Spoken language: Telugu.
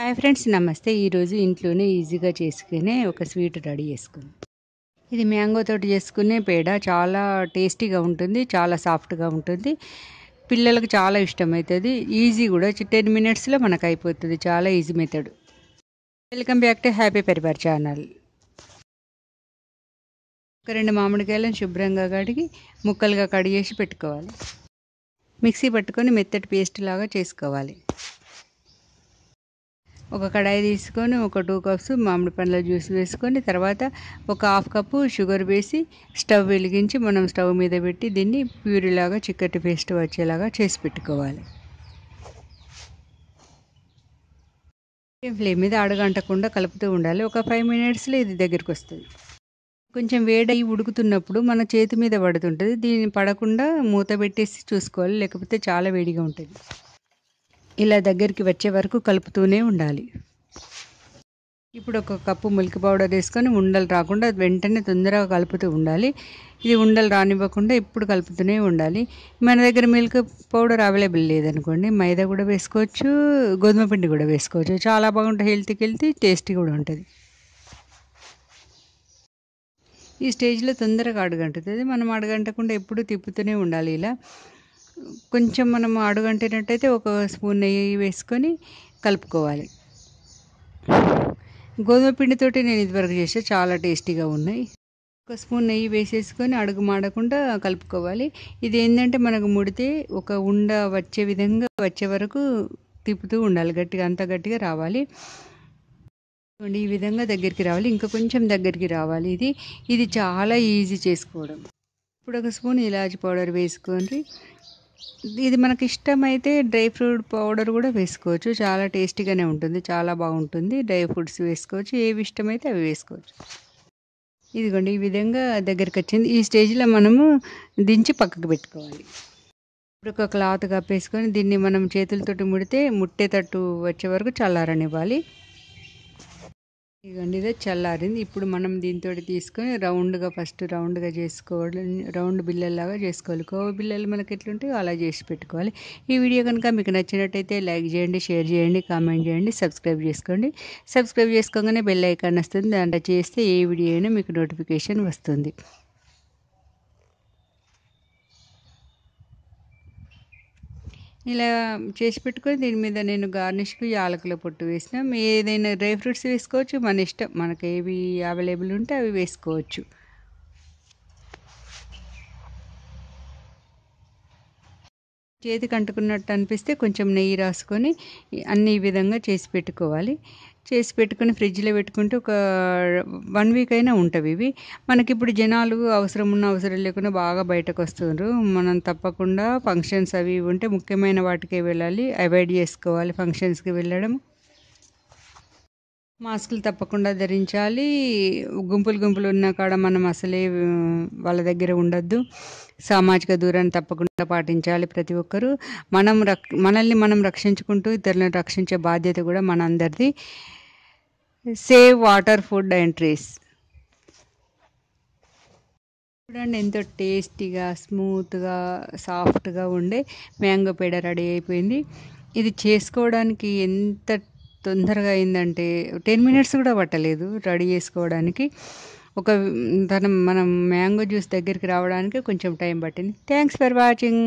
హాయ్ ఫ్రెండ్స్ నమస్తే. ఈరోజు ఇంట్లోనే ఈజీగా చేసుకునే ఒక స్వీట్ రెడీ చేసుకుందాం. ఇది మ్యాంగో తోటి చేసుకునే పేడ. చాలా టేస్టీగా ఉంటుంది చాలా సాఫ్ట్గా ఉంటుంది. పిల్లలకు చాలా ఇష్టమవుతుంది ఈజీ కూడా టెన్ మినిట్స్లో మనకు అయిపోతుంది. చాలా easy method. Welcome back to happy Parivar channel. ఒక రెండు మామిడికాయలను శుభ్రంగా కడిగి ముక్కలుగా కడిగేసి పెట్టుకోవాలి. మిక్సీ పట్టుకొని మెత్తటి పేస్ట్ లాగా చేసుకోవాలి. ఒక కడాయి తీసుకొని ఒక టూ కప్స్ మామిడి పండ్ల జ్యూస్ వేసుకొని తర్వాత ఒక హాఫ్ కప్పు షుగర్ వేసి స్టవ్ వెలిగించి మనం స్టవ్ మీద పెట్టి దీన్ని ప్యూరీలాగా చిక్కటి పేస్ట్ వచ్చేలాగా చేసి పెట్టుకోవాలి. ఫ్లేమ్ మీద అడగంటకుండా కలుపుతూ ఉండాలి. ఒక ఫైవ్ మినిట్స్లో ఇది దగ్గరికి వస్తుంది. కొంచెం వేడై ఉడుకుతున్నప్పుడు మన చేతి మీద పడుతుంటుంది. దీన్ని పడకుండా మూత పెట్టేసి చూసుకోవాలి. లేకపోతే చాలా వేడిగా ఉంటుంది. ఇలా దగ్గరికి వచ్చే వరకు కలుపుతూనే ఉండాలి. ఇప్పుడు ఒక కప్పు మిల్క్ పౌడర్ వేసుకొని ఉండలు రాకుండా వెంటనే తొందరగా కలుపుతూ ఉండాలి. ఇది ఉండలు రానివ్వకుండా ఇప్పుడు కలుపుతూనే ఉండాలి. మన దగ్గర మిల్క్ పౌడర్ అవైలబుల్ లేదనుకోండి మైదా కూడా వేసుకోవచ్చు గోధుమ పిండి కూడా వేసుకోవచ్చు. చాలా బాగుంటుంది హెల్త్కి హెల్తీ టేస్టీ కూడా ఉంటుంది. ఈ స్టేజ్లో తొందరగా అడుగంటుంది మనం అడగంటకుండా ఎప్పుడు తిప్పుతూనే ఉండాలి ఇలా. కొంచెం మనం అడుగంటినట్టయితే ఒక స్పూన్ నెయ్యి వేసుకొని కలుపుకోవాలి. గోధుమ పిండితోటి నేను ఇదివరకు చేస్తే చాలా టేస్టీగా ఉన్నాయి. ఒక స్పూన్ నెయ్యి వేసేసుకొని అడుగు మాడకుండా కలుపుకోవాలి. ఇది ఏంటంటే మనకు ముడితే ఒక ఉండ వచ్చే విధంగా వచ్చే వరకు తిప్పుతూ ఉండాలి. గట్టిగా అంత గట్టిగా రావాలి. ఈ విధంగా దగ్గరికి రావాలి. ఇంకా కొంచెం దగ్గరికి రావాలి ఇది. ఇది చాలా ఈజీ చేసుకోవడం. ఇప్పుడు ఒక స్పూన్ ఇలాచి పౌడర్ వేసుకోండి ఇది మనకి ఇష్టమైతే డ్రై ఫ్రూట్ పౌడర్ కూడా వేసుకోవచ్చు. చాలా టేస్టీగానే ఉంటుంది. చాలా బాగుంటుంది. డ్రై ఫ్రూట్స్ వేసుకోవచ్చు. ఏవి ఇష్టమైతే అవి వేసుకోవచ్చు. ఇదిగోండి ఈ విధంగా దగ్గరికి వచ్చింది. ఈ స్టేజ్లో మనము దించి పక్కకు పెట్టుకోవాలి. ఇప్పుడు ఒక క్లాత్ కప్పేసుకొని దీన్ని మనం చేతులతోటి ముడితే ముట్టేటట్టు వచ్చే వరకు చల్లారనివ్వాలి. ఇదిగోండి ఇదే చల్లారింది. ఇప్పుడు మనం దీంతో తీసుకొని రౌండ్గా ఫస్ట్ రౌండ్గా చేసుకోవాలి. రౌండ్ బిల్లల్లాగా చేసుకోవాలి. కోవ బిల్లలు మనకి ఎట్లుంటాయో అలా చేసి పెట్టుకోవాలి. ఈ వీడియో కనుక మీకు నచ్చినట్టయితే లైక్ చేయండి షేర్ చేయండి కామెంట్ చేయండి సబ్స్క్రైబ్ చేసుకోండి. సబ్స్క్రైబ్ చేసుకోగానే బెల్ ఐకాన్ వస్తుంది. దాంట్లో చేస్తే ఏ వీడియో అయినా మీకు నోటిఫికేషన్ వస్తుంది. ఇలా చేసి పెట్టుకొని దీని మీద నేను గార్నిష్కి యాలకుల పొట్టు వేసిన ఏదైనా డ్రై ఫ్రూట్స్ వేసుకోవచ్చు. మన ఇష్టం మనకు ఏవి అవైలబుల్ ఉంటే అవి వేసుకోవచ్చు. చేతికి అంటుకున్నట్టు అనిపిస్తే కొంచెం నెయ్యి రాసుకొని అన్ని ఈ విధంగా చేసి పెట్టుకోవాలి. చేసి పెట్టుకుని ఫ్రిడ్జ్లో పెట్టుకుంటే ఒక వన్ వీక్ అయినా ఉంటుంది ఇవి. మనకి ఇప్పుడు జనాలు అవసరం ఉన్న అవసరం లేకుండా బాగా బయటకు వస్తున్నారు మనం తప్పకుండా ఫంక్షన్స్ అవి ఉంటే ముఖ్యమైన వాటికే వెళ్ళాలి. అవాయిడ్ చేసుకోవాలి ఫంక్షన్స్కి వెళ్ళడం. మాస్కులు తప్పకుండా ధరించాలి. గుంపులు గుంపులు ఉన్న కాడ మనం అసలే వాళ్ళ దగ్గర ఉండొద్దు. సామాజిక దూరాన్ని తప్పకుండా పాటించాలి ప్రతి ఒక్కరూ. మనం రక్ మనల్ని మనం రక్షించుకుంటూ ఇతరులను రక్షించే బాధ్యత కూడా మనందరిది save water food and trees చూడండి ఎంతో టేస్టీగా స్మూత్గా సాఫ్ట్గా ఉండే మ్యాంగో పేడ రెడీ అయిపోయింది. ఇది చేసుకోవడానికి ఎంత తొందరగా అయిందంటే టెన్ మినిట్స్ కూడా పట్టలేదు రెడీ చేసుకోవడానికి. ఒక తన మనం మ్యాంగో జ్యూస్ దగ్గరికి రావడానికి కొంచెం టైం పట్టింది. Thanks for watching